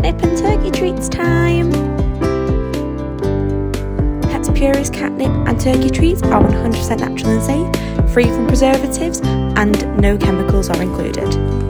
Catnip and turkey treats time! Pets Purest catnip and turkey treats are 100% natural and safe, free from preservatives, and no chemicals are included.